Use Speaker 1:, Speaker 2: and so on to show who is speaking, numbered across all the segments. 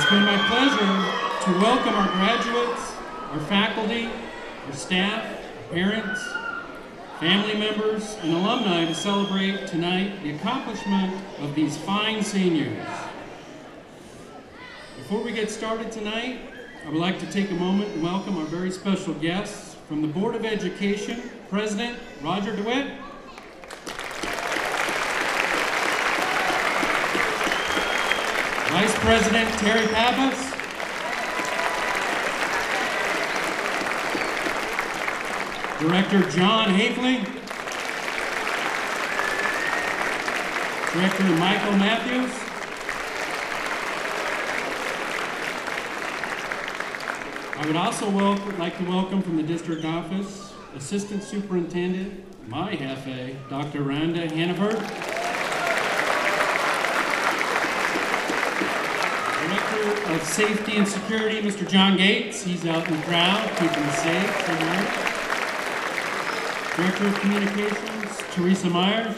Speaker 1: It's been my pleasure to welcome our graduates, our faculty, our staff, parents, family members, and alumni to celebrate tonight the accomplishment of these fine seniors. Before we get started tonight, I would like to take a moment and welcome our very special guests from the Board of Education, President Roger DeWitt, Vice President Terry Pappas, Director John Haefeli, Director Michael Matthews, I would also welcome, like to welcome from the district office, Assistant Superintendent, my FA, Dr. Rhonda Haniford. Director of Safety and Security, Mr. John Gates. He's out in the crowd, keeping us safe somewhere. Director of Communications, Teresa Myers.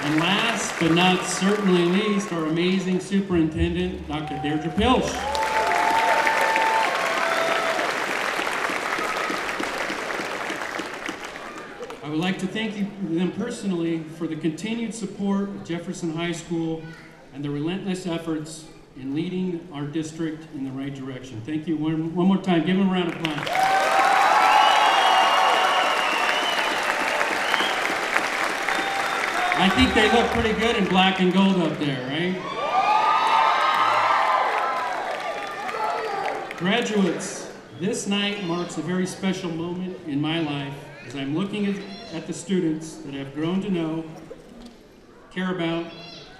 Speaker 1: And last but not certainly least, our amazing superintendent, Dr. Deirdre Pilch. I would like to thank them personally for the continued support of Jefferson High School and the relentless efforts in leading our district in the right direction. Thank you one, one more time. Give them a round of applause. I think they look pretty good in black and gold up there, right? Graduates, this night marks a very special moment in my life as I'm looking at, at the students that I've grown to know, care about,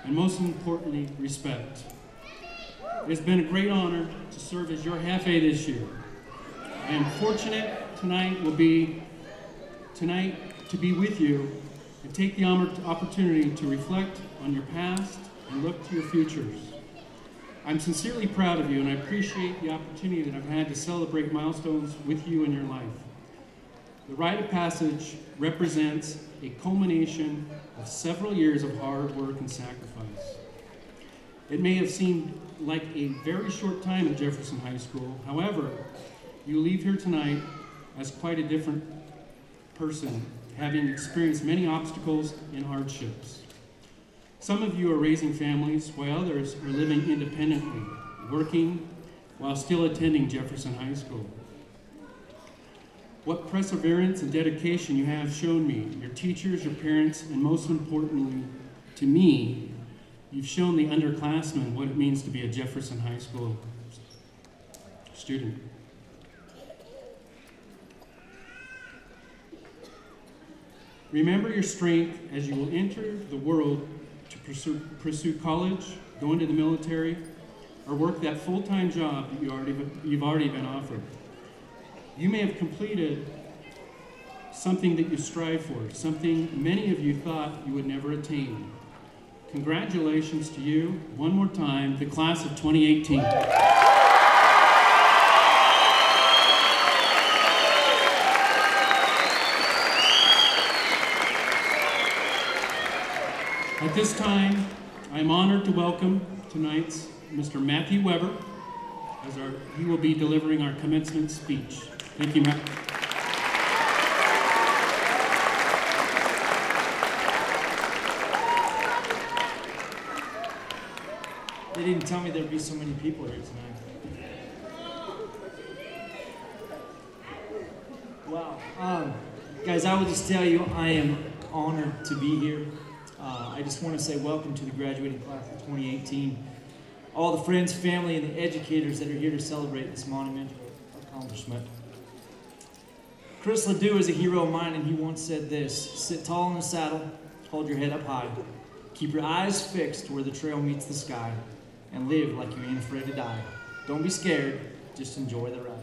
Speaker 1: and most importantly, respect. It's been a great honor to serve as your half A this year. I am fortunate tonight will be tonight to be with you and take the oppor- opportunity to reflect on your past and look to your futures. I'm sincerely proud of you and I appreciate the opportunity that I've had to celebrate milestones with you in your life. The rite of passage represents a culmination of several years of hard work and sacrifice. It may have seemed like a very short time at Jefferson High School. However, you leave here tonight as quite a different person, having experienced many obstacles and hardships. Some of you are raising families, while others are living independently, working while still attending Jefferson High School. What perseverance and dedication you have shown me, your teachers, your parents, and most importantly, to me, you've shown the underclassmen what it means to be a Jefferson High School student. Remember your strength as you will enter the world to pursue, pursue college, go into the military, or work that full-time job that you already, you've already been offered. You may have completed something that you strive for, something many of you thought you would never attain. Congratulations to you, one more time, the class of 2018. At this time, I am honored to welcome tonight's Mr. Matthew Weber as our, he will be delivering our commencement speech. Thank you, Matt.
Speaker 2: They didn't tell me there'd be so many people here tonight. Wow. Um, guys, I will just tell you, I am honored to be here. Uh, I just want to say welcome to the graduating class of 2018. All the friends, family, and the educators that are here to celebrate this monumental accomplishment. Chris Ledoux is a hero of mine, and he once said this Sit tall in the saddle, hold your head up high, keep your eyes fixed where the trail meets the sky, and live like you ain't afraid to die. Don't be scared, just enjoy the ride.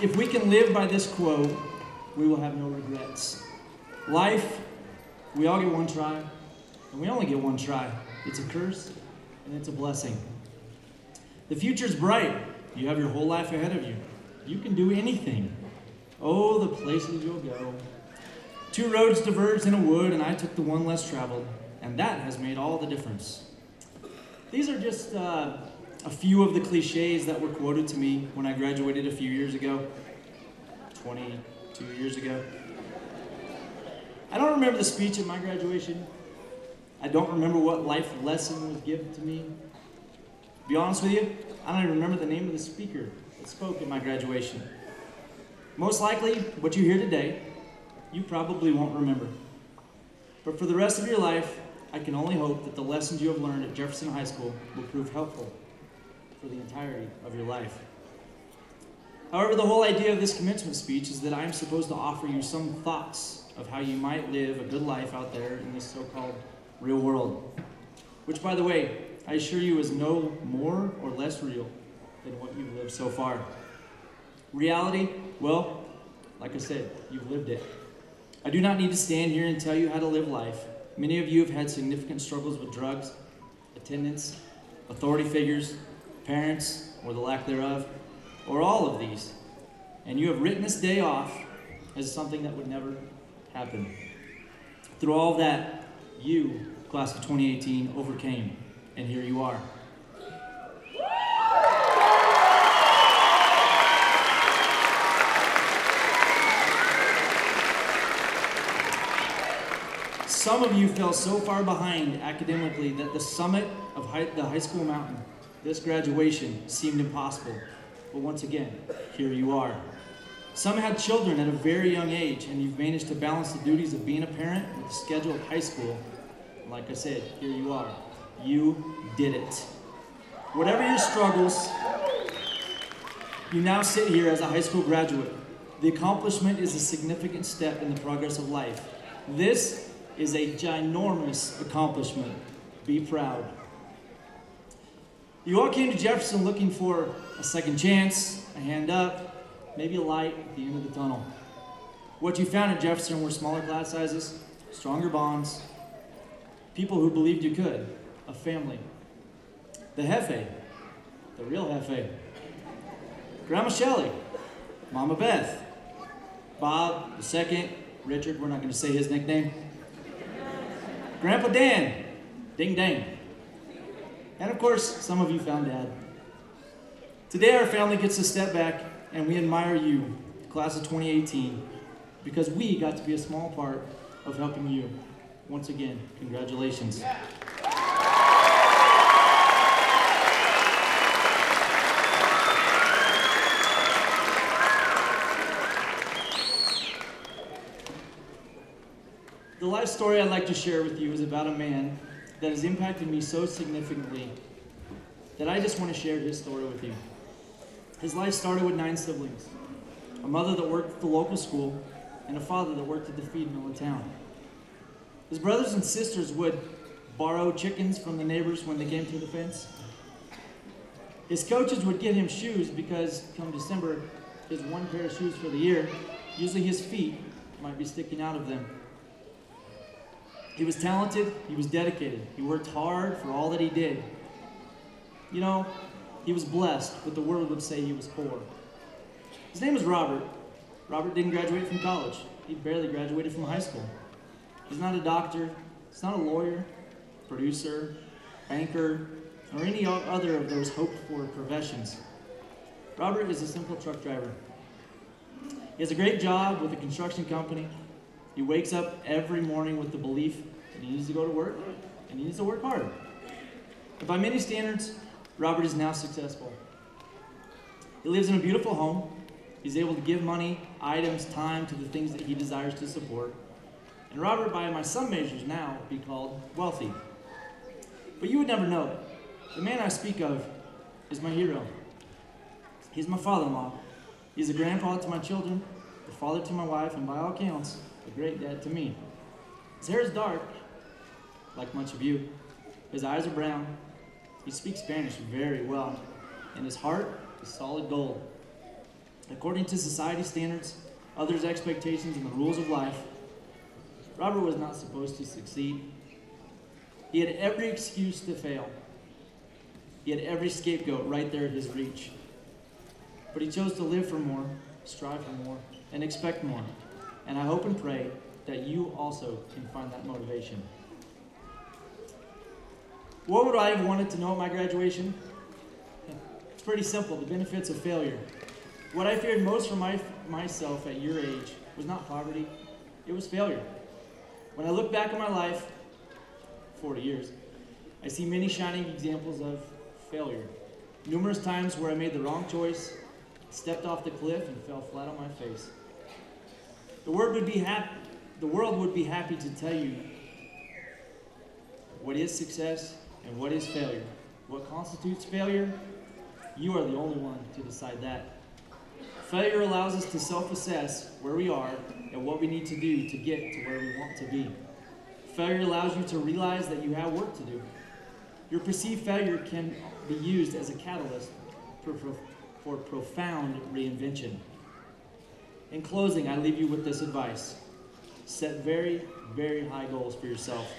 Speaker 2: If we can live by this quote, we will have no regrets. Life, we all get one try, and we only get one try. It's a curse, and it's a blessing. The future's bright. You have your whole life ahead of you. You can do anything. Oh, the places you'll go. Two roads diverged in a wood, and I took the one less traveled, and that has made all the difference. These are just uh, a few of the cliches that were quoted to me when I graduated a few years ago 22 years ago. I don't remember the speech at my graduation. I don't remember what life lesson was given to me. To be honest with you, I don't even remember the name of the speaker that spoke at my graduation. Most likely, what you hear today, you probably won't remember. But for the rest of your life, I can only hope that the lessons you have learned at Jefferson High School will prove helpful for the entirety of your life. However, the whole idea of this commencement speech is that I'm supposed to offer you some thoughts of how you might live a good life out there in this so called real world. Which, by the way, I assure you is no more or less real than what you've lived so far. Reality, well, like I said, you've lived it. I do not need to stand here and tell you how to live life. Many of you have had significant struggles with drugs, attendance, authority figures, parents, or the lack thereof, or all of these. And you have written this day off as something that would never happen. Through all that, you, class of 2018, overcame, and here you are. Some of you fell so far behind academically that the summit of high, the high school mountain, this graduation, seemed impossible. But once again, here you are. Some had children at a very young age, and you've managed to balance the duties of being a parent with the schedule of high school. Like I said, here you are. You did it. Whatever your struggles, you now sit here as a high school graduate. The accomplishment is a significant step in the progress of life. This is a ginormous accomplishment. Be proud. You all came to Jefferson looking for a second chance, a hand up, maybe a light at the end of the tunnel. What you found at Jefferson were smaller class sizes, stronger bonds, people who believed you could, a family. The Hefe, the real Hefe. Grandma Shelley, Mama Beth, Bob the second, Richard, we're not going to say his nickname. Grandpa Dan, Ding Dang. And of course, some of you found Dad. Today, our family gets to step back and we admire you, class of 2018, because we got to be a small part of helping you. Once again, congratulations. The life story I'd like to share with you is about a man that has impacted me so significantly that I just want to share his story with you. His life started with nine siblings a mother that worked at the local school, and a father that worked at the feed mill in town. His brothers and sisters would borrow chickens from the neighbors when they came through the fence. His coaches would get him shoes because come December, his one pair of shoes for the year, usually his feet might be sticking out of them. He was talented, he was dedicated, he worked hard for all that he did. You know, he was blessed, but the world would say he was poor. His name was Robert. Robert didn't graduate from college, he barely graduated from high school. He's not a doctor, he's not a lawyer, producer, banker, or any other of those hoped for professions. Robert is a simple truck driver. He has a great job with a construction company. He wakes up every morning with the belief that he needs to go to work and he needs to work hard. But by many standards, Robert is now successful. He lives in a beautiful home. He's able to give money, items, time to the things that he desires to support. And Robert, by my some measures now, be called wealthy. But you would never know. The man I speak of is my hero. He's my father in law. He's a grandpa to my children, a father to my wife, and by all accounts, a great dad to me. His hair is dark, like much of you. His eyes are brown. He speaks Spanish very well, and his heart is solid gold. According to society standards, others' expectations, and the rules of life, Robert was not supposed to succeed. He had every excuse to fail. He had every scapegoat right there at his reach. But he chose to live for more, strive for more, and expect more. And I hope and pray that you also can find that motivation. What would I have wanted to know at my graduation? It's pretty simple the benefits of failure. What I feared most for my, myself at your age was not poverty, it was failure. When I look back at my life, 40 years, I see many shining examples of failure. Numerous times where I made the wrong choice, stepped off the cliff, and fell flat on my face. The word would be happy, the world would be happy to tell you what is success and what is failure. What constitutes failure? You are the only one to decide that. Failure allows us to self assess where we are and what we need to do to get to where we want to be. Failure allows you to realize that you have work to do. Your perceived failure can be used as a catalyst for, for, for profound reinvention. In closing, I leave you with this advice set very, very high goals for yourself.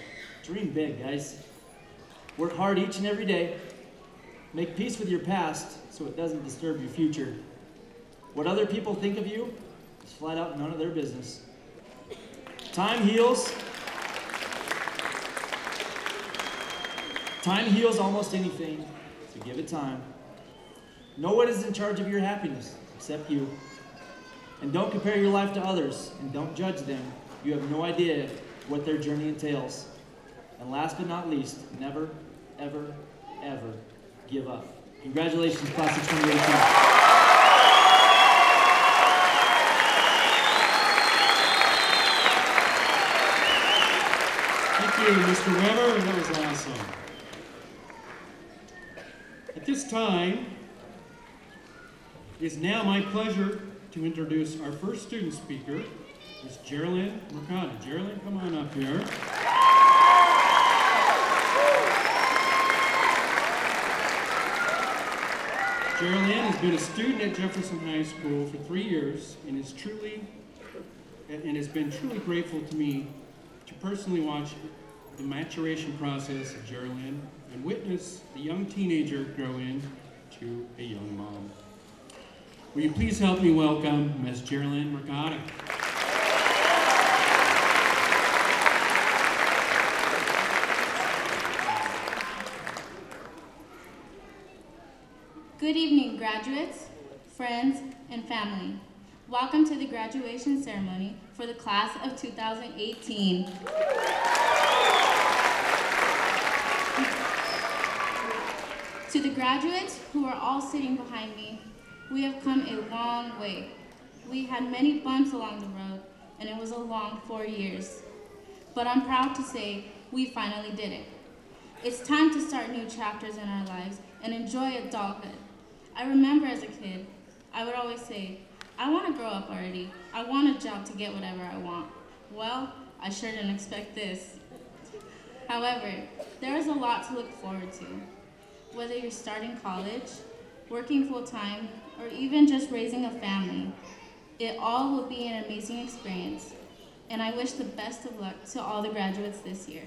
Speaker 2: Dream big, guys. Work hard each and every day. Make peace with your past so it doesn't disturb your future. What other people think of you is flat out none of their business. Time heals. Time heals almost anything, so give it time. No one is in charge of your happiness except you. And don't compare your life to others, and don't judge them. You have no idea what their journey entails. And last but not least, never, ever, ever give up. Congratulations, class of 2018.
Speaker 1: Thank you, Mr. Weber. That was awesome. At this time, it is now my pleasure to introduce our first student speaker, Ms. Geraldine Mercado. Geraldine, come on up here. Geraldine has been a student at Jefferson High School for three years and is truly and has been truly grateful to me to personally watch the maturation process of Geraldine and witness the young teenager grow into a young mom. Will you please help me welcome Ms. Geraldine Mercado?
Speaker 3: Good evening, graduates, friends, and family. Welcome to the graduation ceremony for the class of 2018. To the graduates who are all sitting behind me, we have come a long way. We had many bumps along the road, and it was a long four years. But I'm proud to say we finally did it. It's time to start new chapters in our lives and enjoy adulthood. I remember as a kid, I would always say, I want to grow up already. I want a job to get whatever I want. Well, I sure didn't expect this. However, there is a lot to look forward to. Whether you're starting college, working full time, or even just raising a family, it all will be an amazing experience. And I wish the best of luck to all the graduates this year.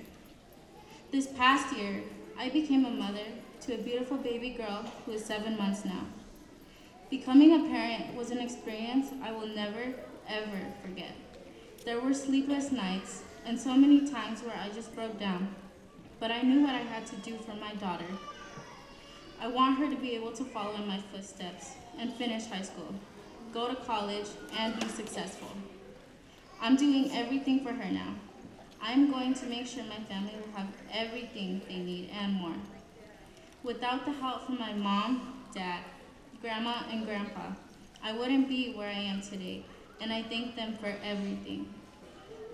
Speaker 3: This past year, I became a mother to a beautiful baby girl who is seven months now. Becoming a parent was an experience I will never, ever forget. There were sleepless nights and so many times where I just broke down, but I knew what I had to do for my daughter. I want her to be able to follow in my footsteps and finish high school, go to college, and be successful. I'm doing everything for her now. I'm going to make sure my family will have everything they need and more. Without the help from my mom, dad, grandma, and grandpa, I wouldn't be where I am today, and I thank them for everything.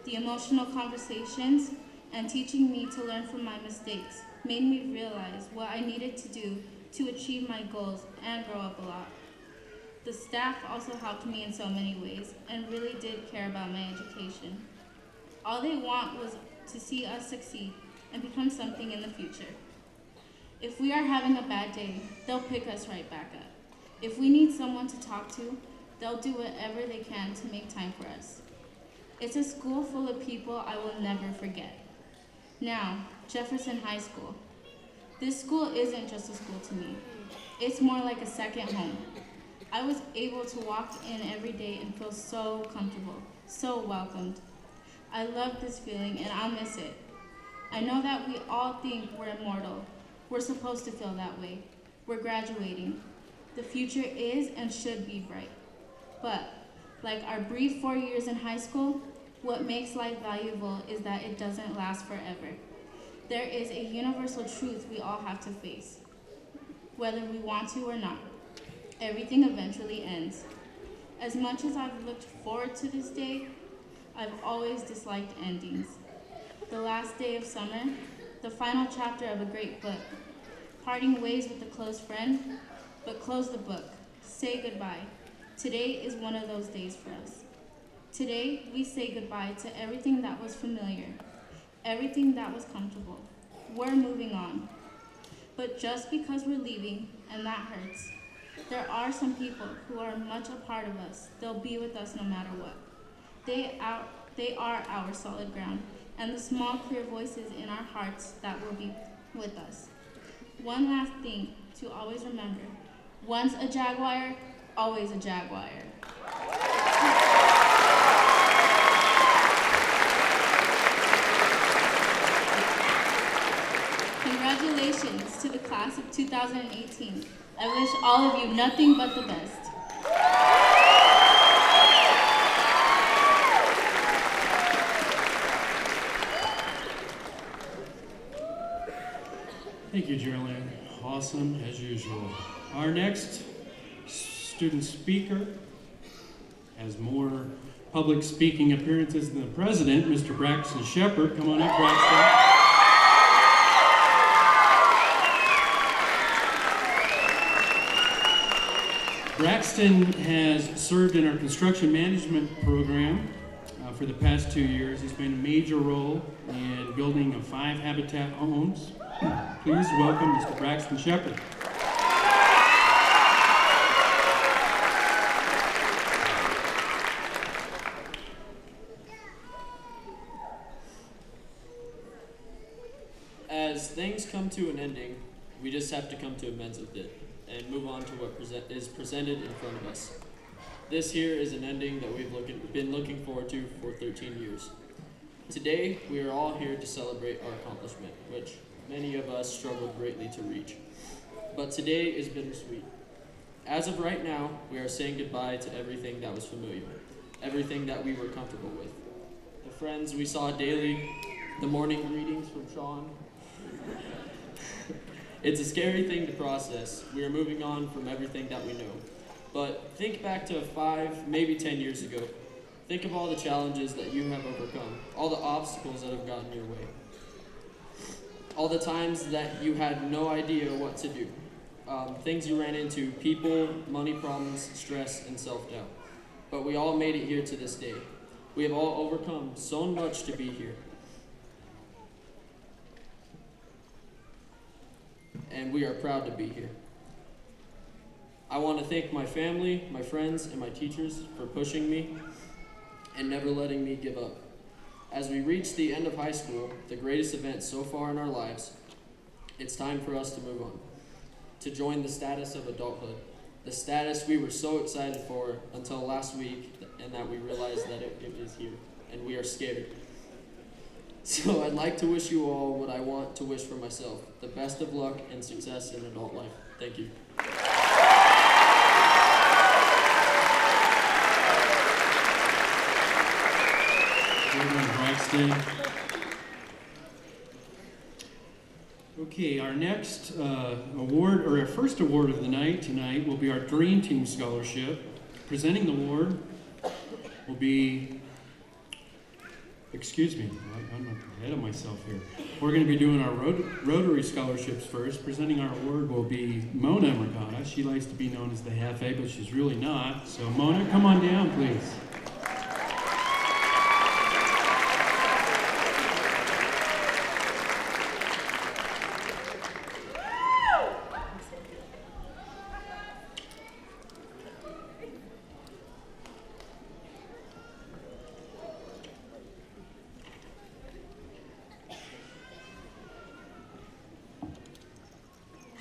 Speaker 3: The emotional conversations and teaching me to learn from my mistakes made me realize what I needed to do to achieve my goals and grow up a lot. The staff also helped me in so many ways and really did care about my education. All they want was to see us succeed and become something in the future. If we are having a bad day, they'll pick us right back up. If we need someone to talk to, they'll do whatever they can to make time for us. It's a school full of people I will never forget. Now, Jefferson High School. This school isn't just a school to me, it's more like a second home. I was able to walk in every day and feel so comfortable, so welcomed. I love this feeling and I'll miss it. I know that we all think we're immortal. We're supposed to feel that way. We're graduating. The future is and should be bright. But, like our brief four years in high school, what makes life valuable is that it doesn't last forever. There is a universal truth we all have to face, whether we want to or not. Everything eventually ends. As much as I've looked forward to this day, I've always disliked endings. The last day of summer, the final chapter of a great book, parting ways with a close friend, but close the book, say goodbye. Today is one of those days for us. Today, we say goodbye to everything that was familiar, everything that was comfortable. We're moving on. But just because we're leaving, and that hurts, there are some people who are much a part of us. They'll be with us no matter what. They are, they are our solid ground, and the small, clear voices in our hearts that will be with us. One last thing to always remember once a Jaguar, always a Jaguar. Congratulations to the class of 2018. I wish all of you nothing but the best.
Speaker 1: Thank you, Geraldine. Awesome as usual. Our next student speaker has more public speaking appearances than the president, Mr. Braxton Shepard. Come on up, Braxton. Braxton has served in our construction management program uh, for the past two years. He's played a major role in building of five Habitat homes. Please welcome Mr. Braxton Shepard.
Speaker 4: As things come to an ending, we just have to come to amends with it and move on to what is presented in front of us. This here is an ending that we've looking, been looking forward to for 13 years. Today, we are all here to celebrate our accomplishment, which many of us struggled greatly to reach. But today is bittersweet. As of right now, we are saying goodbye to everything that was familiar, everything that we were comfortable with. The friends we saw daily, the morning greetings from Sean, it's a scary thing to process. We are moving on from everything that we know. But think back to five, maybe ten years ago. Think of all the challenges that you have overcome, all the obstacles that have gotten your way, all the times that you had no idea what to do, um, things you ran into people, money problems, stress, and self doubt. But we all made it here to this day. We have all overcome so much to be here. and we are proud to be here. I want to thank my family, my friends, and my teachers for pushing me and never letting me give up. As we reach the end of high school, the greatest event so far in our lives, it's time for us to move on, to join the status of adulthood, the status we were so excited for until last week, and that we realized that it, it is here, and we are scared. So I'd like to wish you all what I want to wish for myself the best of luck and success in adult life. Thank you.
Speaker 1: Done, Braxton. Okay, our next uh, award, or our first award of the night tonight, will be our Dream Team Scholarship. Presenting the award will be excuse me, I'm ahead of myself here. We're going to be doing our Rot- Rotary scholarships first. Presenting our award will be Mona Mercado. She likes to be known as the half A, but she's really not. So Mona, come on down, please.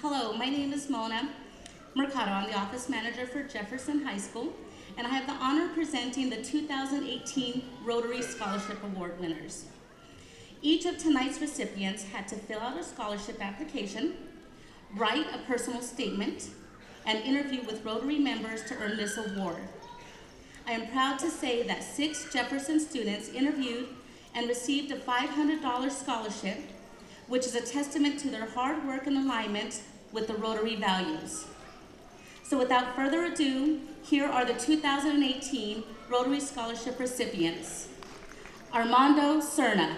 Speaker 5: Hello, my name is Mona Mercado. I'm the for Jefferson High School, and I have the honor of presenting the 2018 Rotary Scholarship Award winners. Each of tonight's recipients had to fill out a scholarship application, write a personal statement, and interview with Rotary members to earn this award. I am proud to say that six Jefferson students interviewed and received a $500 scholarship, which is a testament to their hard work and alignment with the Rotary values. So without further ado, here are the 2018 Rotary Scholarship recipients. Armando Cerna.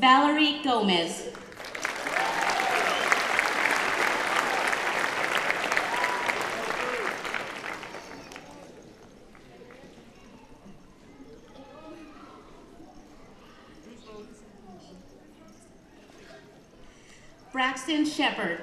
Speaker 5: Valerie Gomez. Braxton Shepard.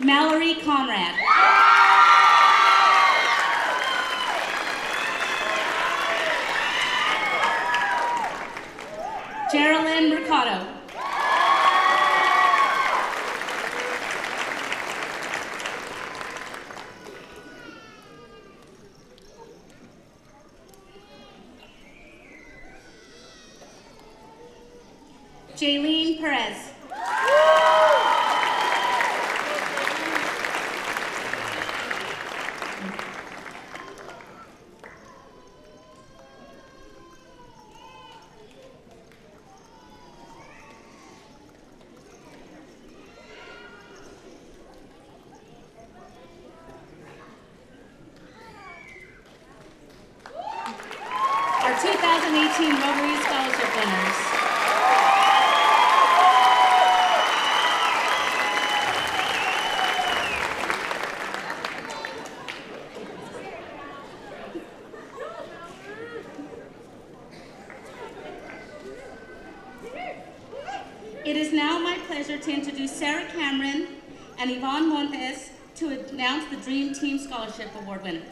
Speaker 5: Mallory Conrad. Geraldine Mercado. Jaylene Perez. Our 2018 Rotary Scholarship winners. It is now my pleasure to introduce Sarah Cameron and Yvonne Montes to announce the Dream Team Scholarship Award winners.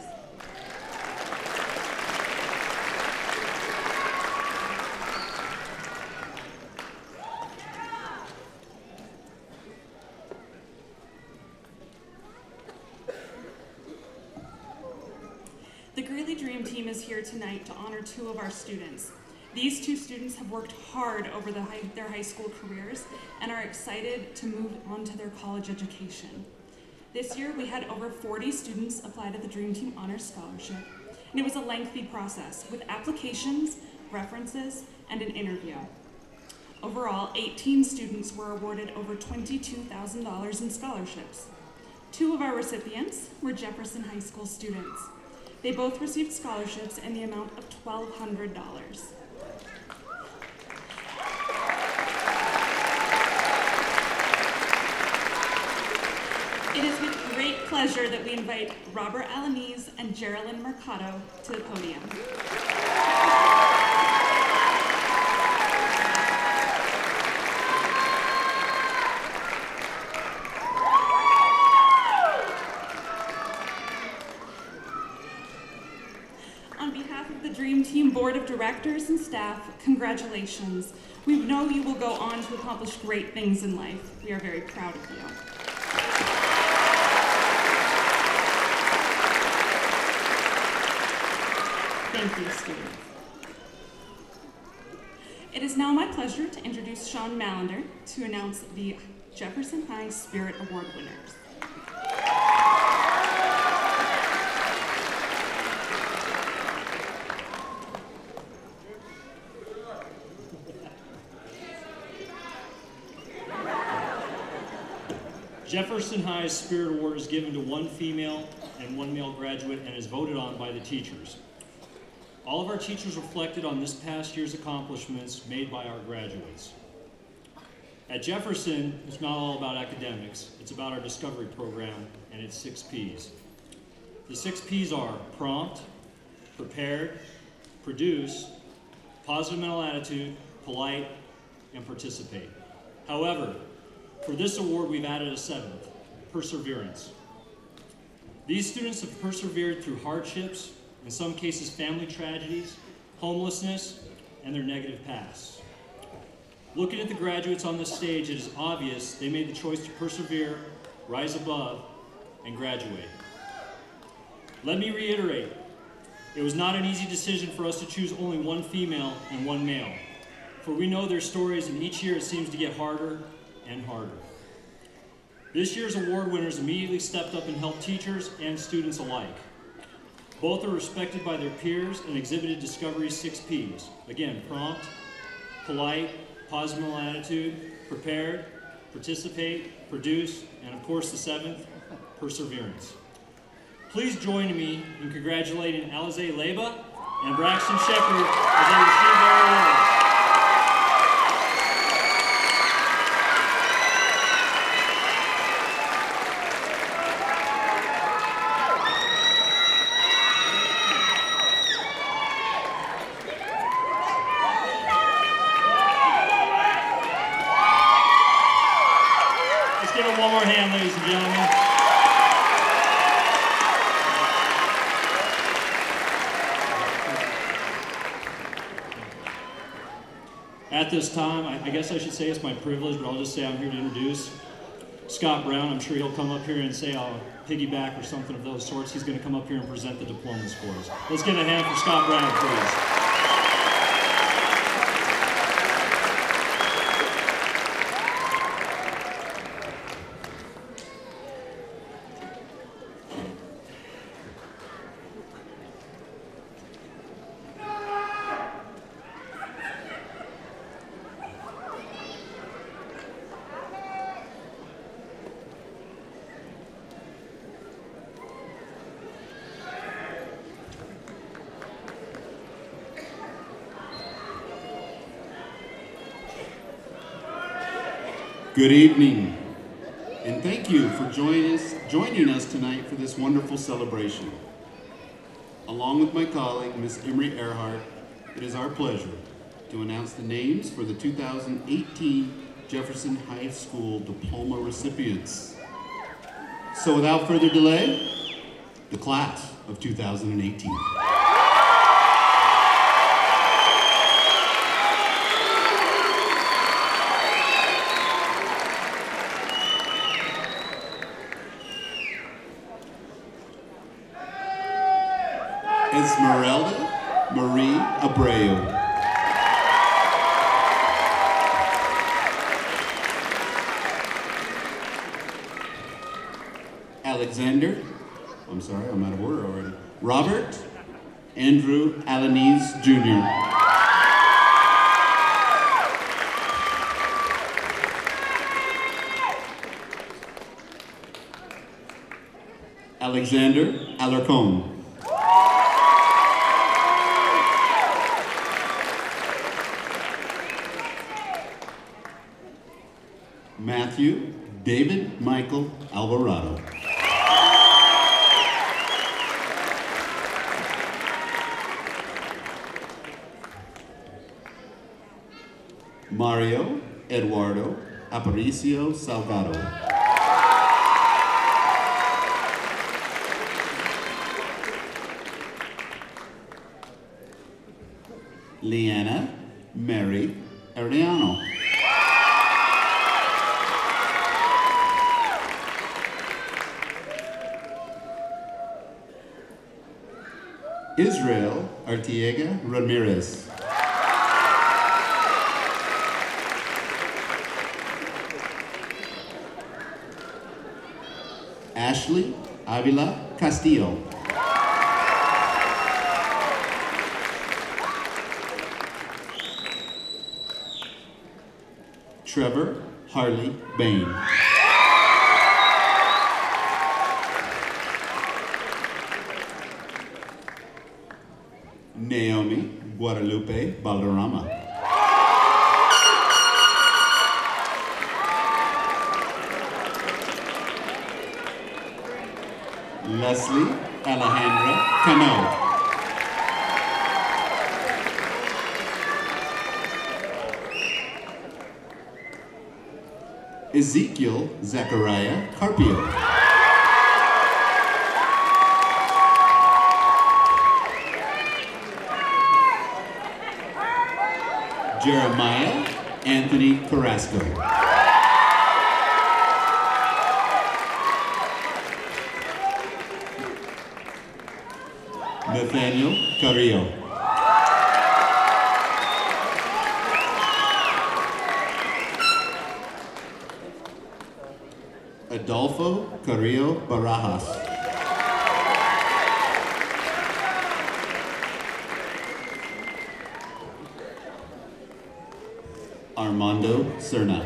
Speaker 6: The Greeley Dream Team is here tonight to honor two of our students. These two students have worked hard over the high, their high school careers and are excited to move on to their college education. This year, we had over 40 students apply to the Dream Team Honor Scholarship, and it was a lengthy process with applications, references, and an interview. Overall, 18 students were awarded over $22,000 in scholarships. Two of our recipients were Jefferson High School students. They both received scholarships in the amount of $1,200. It is with great pleasure that we invite Robert Alanese and Geraldine Mercado to the podium. directors and staff, congratulations. We know you will go on to accomplish great things in life. We are very proud of you. Thank you, Steve. It is now my pleasure to introduce Sean Malander to announce the Jefferson High Spirit Award winners.
Speaker 2: Jefferson High's Spirit Award is given to one female and one male graduate and is voted on by the teachers. All of our teachers reflected on this past year's accomplishments made by our graduates. At Jefferson, it's not all about academics, it's about our discovery program and its six P's. The six P's are prompt, prepared, produce, positive mental attitude, polite, and participate. However, for this award, we've added a seventh perseverance. These students have persevered through hardships, in some cases, family tragedies, homelessness, and their negative pasts. Looking at the graduates on this stage, it is obvious they made the choice to persevere, rise above, and graduate. Let me reiterate it was not an easy decision for us to choose only one female and one male, for we know their stories, and each year it seems to get harder and harder. This year's award winners immediately stepped up and helped teachers and students alike. Both are respected by their peers and exhibited Discovery's six P's. Again, prompt, polite, positive attitude, prepared, participate, produce, and of course the seventh, perseverance. Please join me in congratulating Alize Leba and Braxton Shepard as they receive their awards. Let's give it one more hand, ladies and gentlemen. At this time, I, I guess I should say it's my privilege, but I'll just say I'm here to introduce Scott Brown. I'm sure he'll come up here and say I'll piggyback or something of those sorts. He's going to come up here and present the diplomas for us. Let's give a hand for Scott Brown, please.
Speaker 7: Good evening, and thank you for joining us, joining us tonight for this wonderful celebration. Along with my colleague, Ms. Emery Earhart, it is our pleasure to announce the names for the 2018 Jefferson High School diploma recipients. So without further delay, the class of 2018. Esmeralda Marie Abreu. Alexander, I'm sorry, I'm out of order already. Robert Andrew Alanese Jr. Alexander Alarcon. Matthew David Michael Alvarado. Mario Eduardo Aparicio Salgado. Leanna Mary Ariano. Israel Artiega Ramirez. Ashley Avila Castillo. Trevor Harley Bain. Guadalupe Balderrama. Leslie Alejandra Cano. Ezekiel Zechariah Carpio. Jeremiah Anthony Carrasco. Nathaniel Carrillo. Adolfo Carrillo Barajas. Armando Cerna.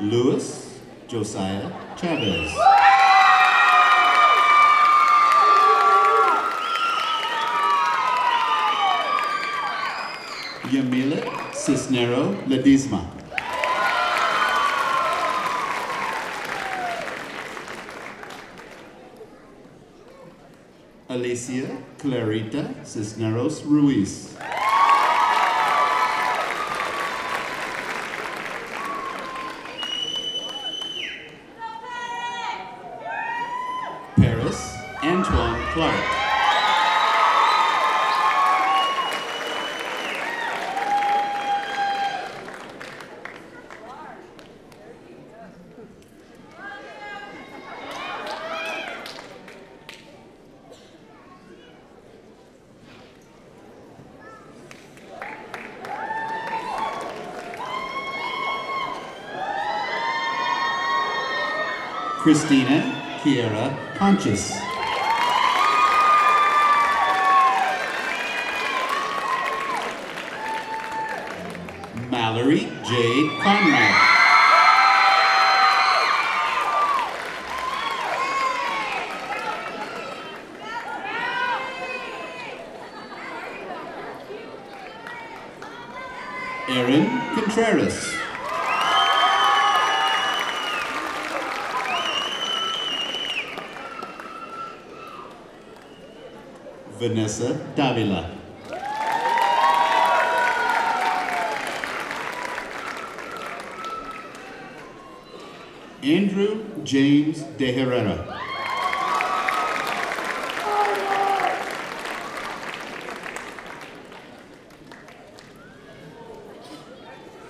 Speaker 7: Luis Josiah Chavez. Yamile Cisnero Ledesma. Clarita Cisneros Ruiz. Christina Kiera Pontius. Mallory Jade Conrad. Vanessa Davila. Andrew James De Herrera.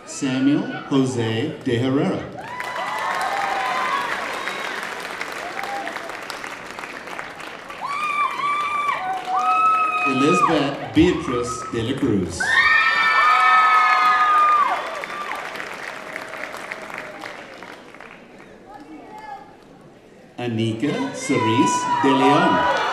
Speaker 7: Samuel Jose De Herrera. Elizabeth Beatrice De La Cruz. Anika Cerise De Leon.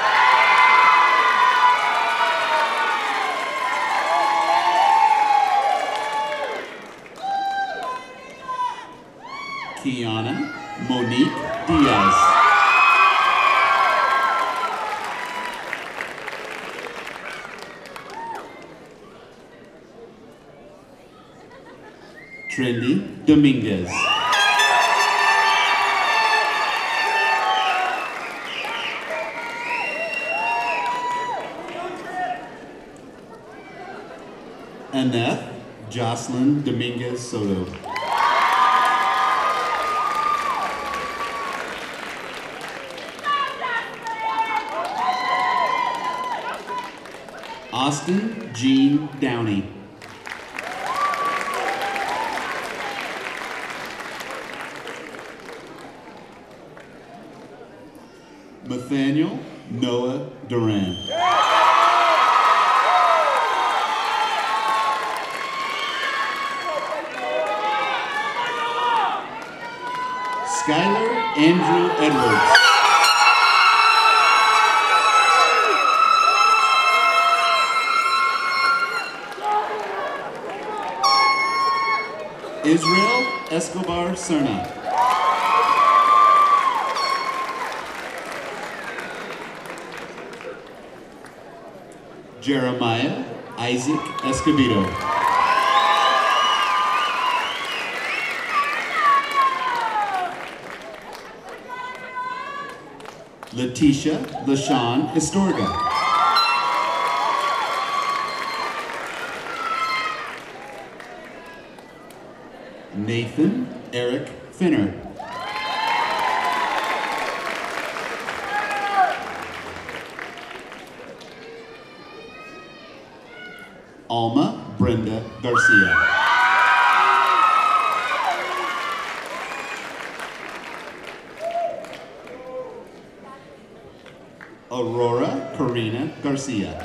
Speaker 7: Dominguez. Annette Jocelyn Dominguez Soto. Austin Jean Downey. Israel Escobar Cerna. Jeremiah Isaac Escobedo. Letitia LaShawn Estorga. Nathan Eric Finner. Alma Brenda Garcia. Aurora Karina Garcia.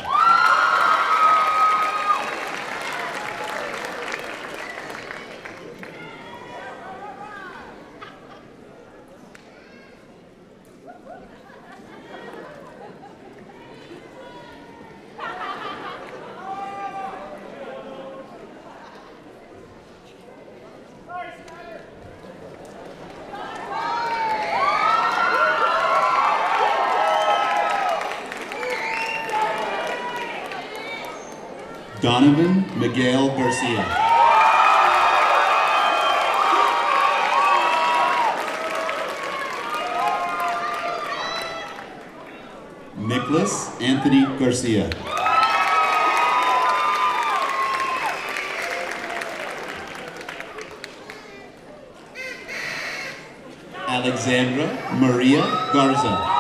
Speaker 7: Miguel Garcia. Nicholas Anthony Garcia. Alexandra Maria Garza.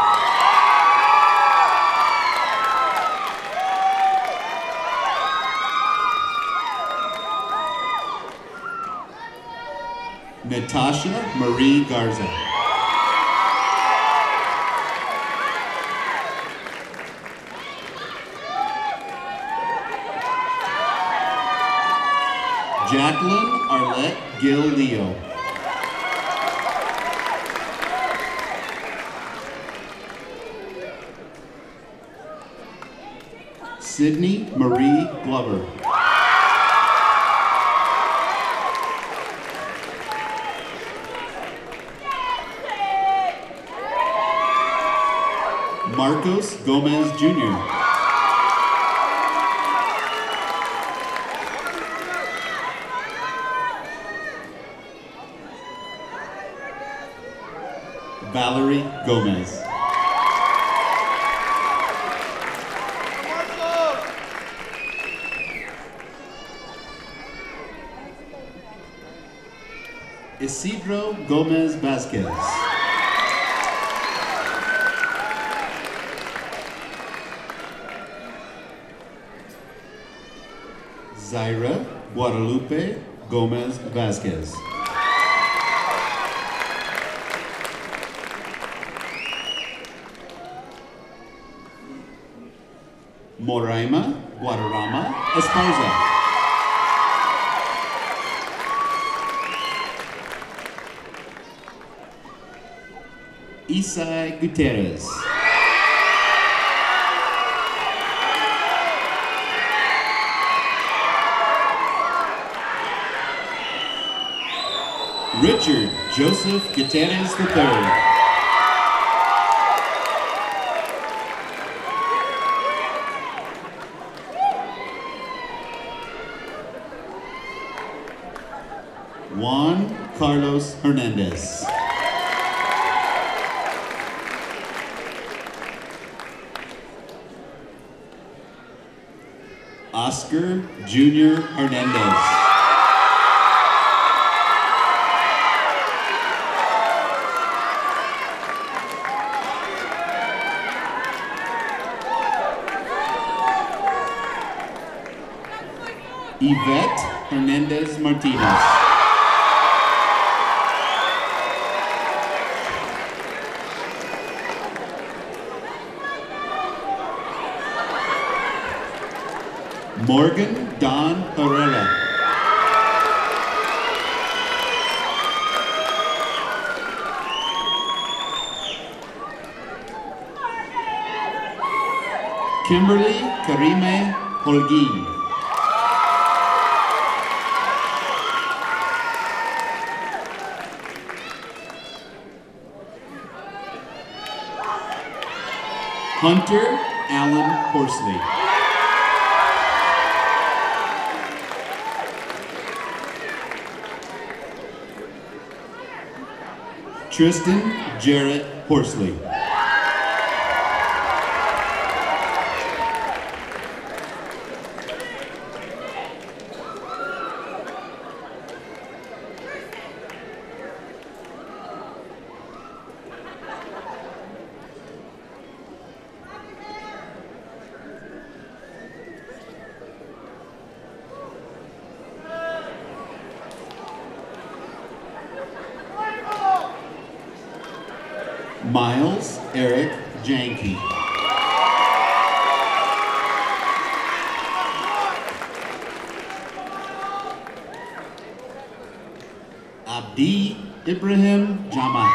Speaker 7: Natasha Marie Garza. Jacqueline Arlette Gil Leo. Sydney Marie Glover. Marcos Gomez Jr. Valerie Gomez. Isidro Gomez Vasquez. Guadalupe Gomez Vasquez. Moraima Guadarrama Esparza. Isai Gutierrez. Richard Joseph Gutierrez III. Juan Carlos Hernandez. Oscar Junior Hernandez. Yvette Hernandez Martinez. Morgan Don Herrera. Kimberly Karime Holguin. Hunter Allen Horsley. Tristan Jarrett Horsley. Eric Janke. Abdi Ibrahim Jama.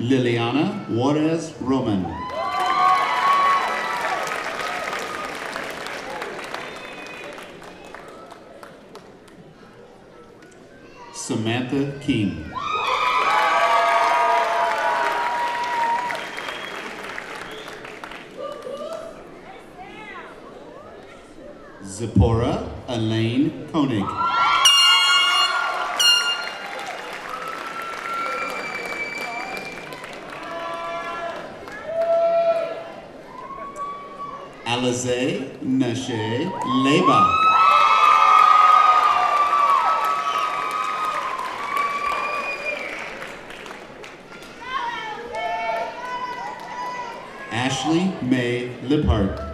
Speaker 7: Liliana Juarez Roman. Alize Nashe Leba. Ashley May Liphart.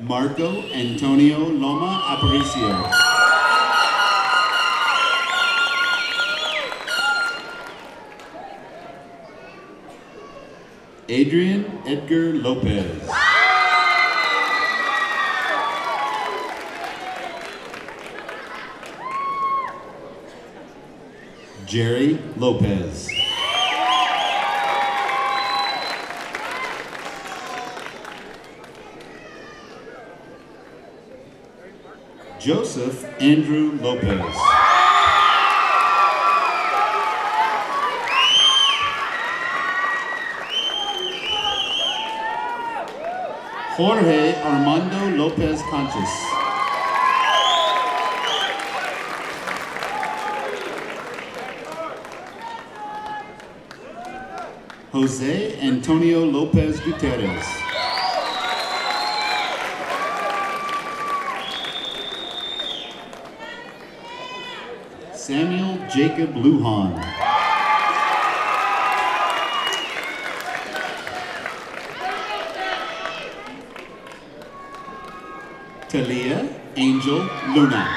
Speaker 7: Marco Antonio Loma Aparicio. Adrian Edgar Lopez. Jerry Lopez. Joseph Andrew Lopez. Jorge Armando Lopez Conchas. Jose Antonio Lopez Gutierrez. Samuel Jacob Lujan. Talia Angel Luna.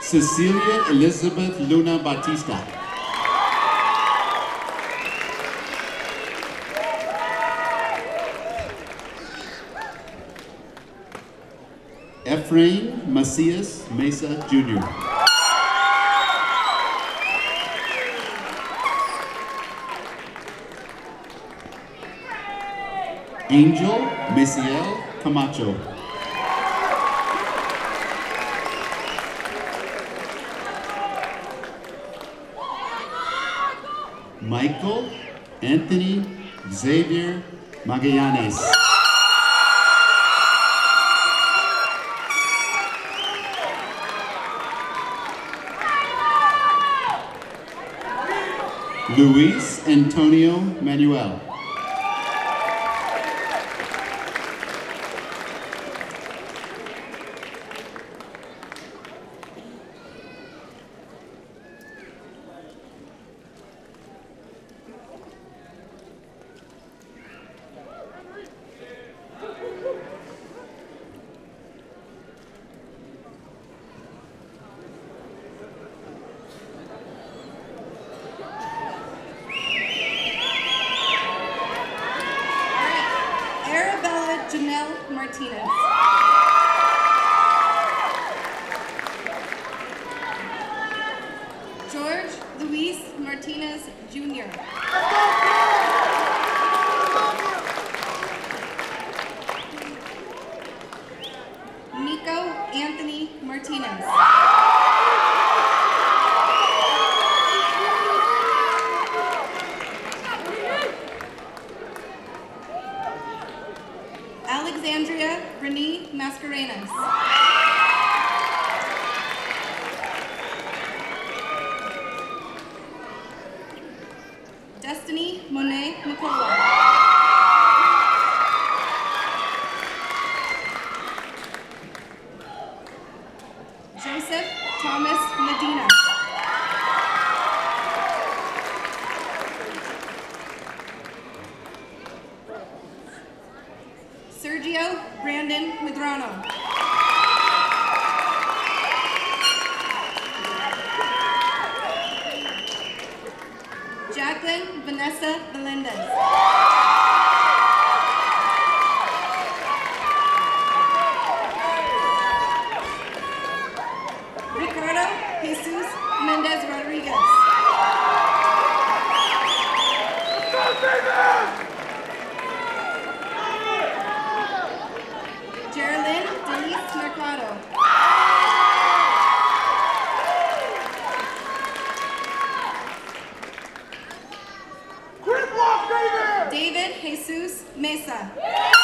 Speaker 7: Cecilia Elizabeth Luna Batista. Ephraim Macias Mesa Jr. Angel Maciel Camacho. Michael Anthony Xavier Magallanes. Luis Antonio Manuel.
Speaker 8: David Jesus Mesa.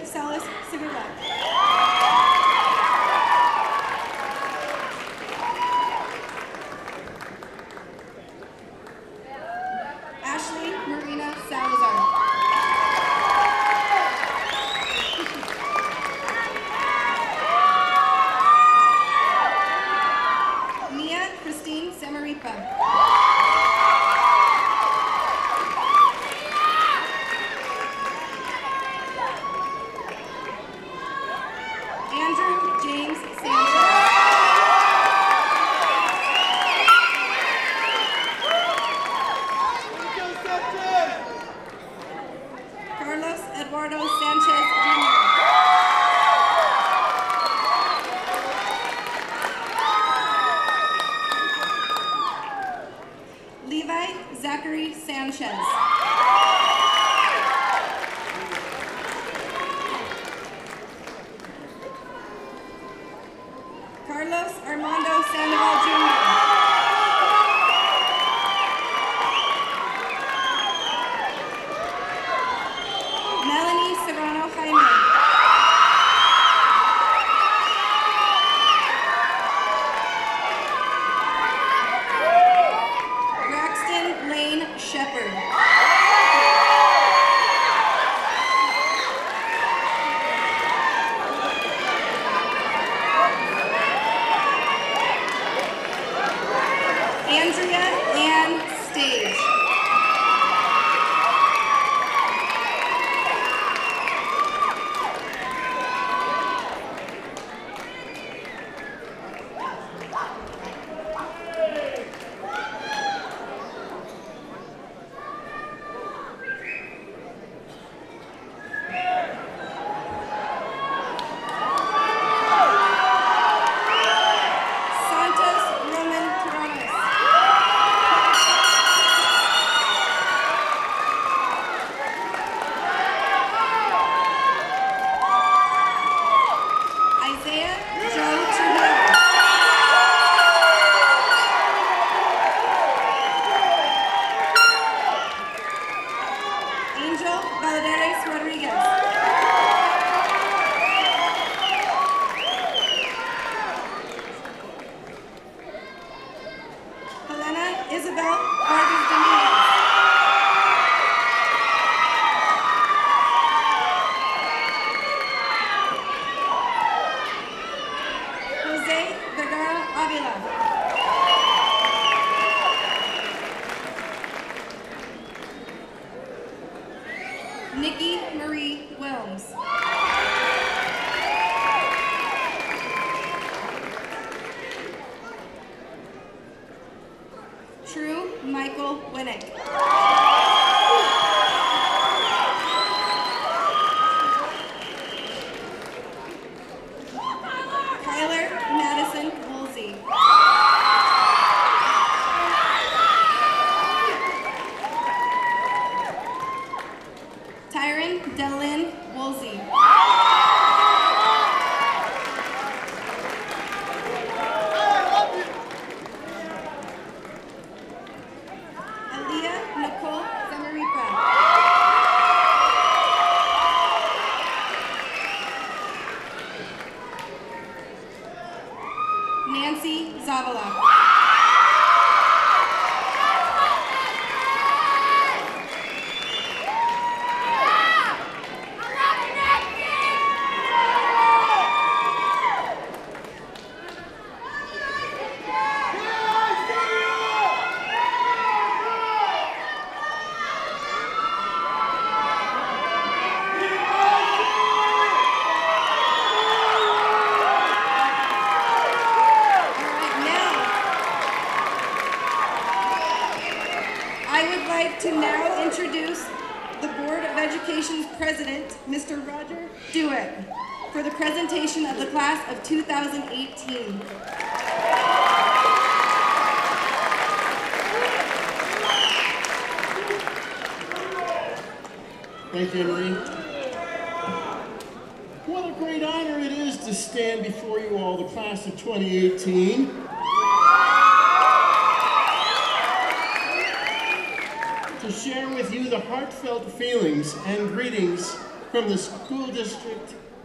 Speaker 8: Salas Segura.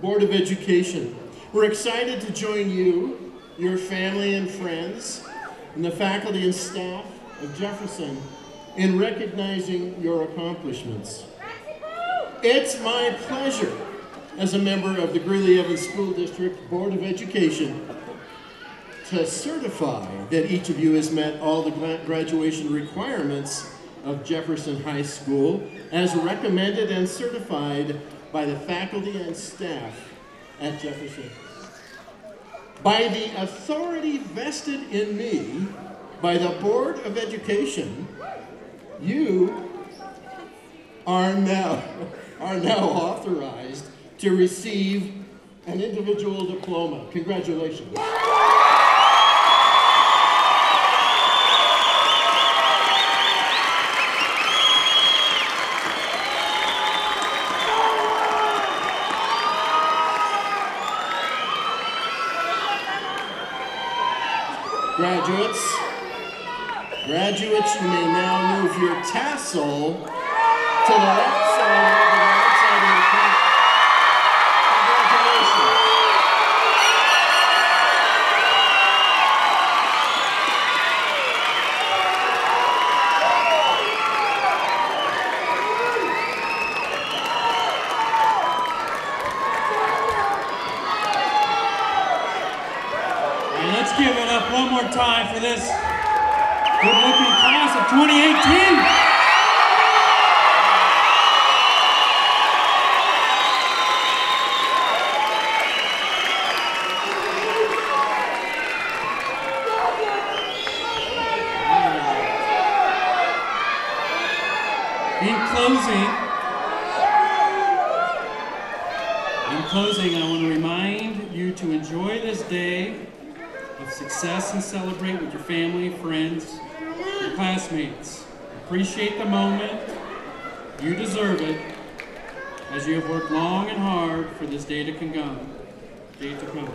Speaker 8: Board of
Speaker 9: Education. We're excited to join you, your family and friends, and the faculty and staff of Jefferson in recognizing your accomplishments. It's my pleasure as a member of the Greeley Evans School District Board of Education to certify that each of you has met all the graduation requirements of Jefferson High School as recommended and certified by the faculty and staff at Jefferson. By the authority vested in me by the Board of Education, you are now, are now authorized to receive an individual diploma. Congratulations. Graduates, graduates, you may now move your tassel to the left side, of the class. Congratulations.
Speaker 1: And let's give it up one more time for this good-looking class of 2018. In closing, in closing, I want to remind you to enjoy this day of success and celebrate with your family, friends, your classmates. Appreciate the moment. You deserve it as you have worked long and hard for this day to come. Day to come.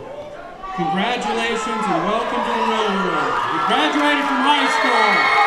Speaker 1: Congratulations and welcome to the real world. You graduated from high school.